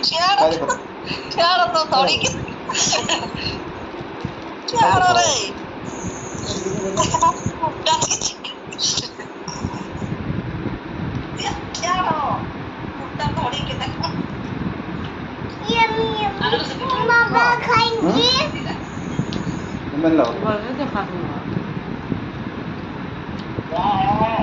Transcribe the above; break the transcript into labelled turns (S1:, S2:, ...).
S1: Chiaro, chiaro Totori. Chiaro lei. Chiaro, Totori che da
S2: Io mio. Mamma kanji.
S3: Bello.
S4: Guardate qua.
S1: Wow.